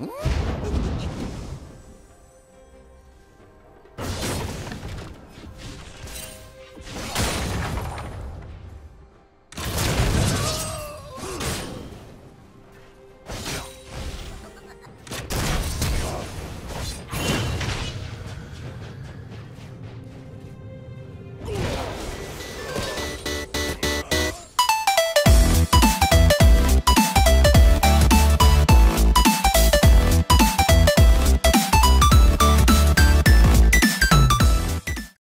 Mm-hmm.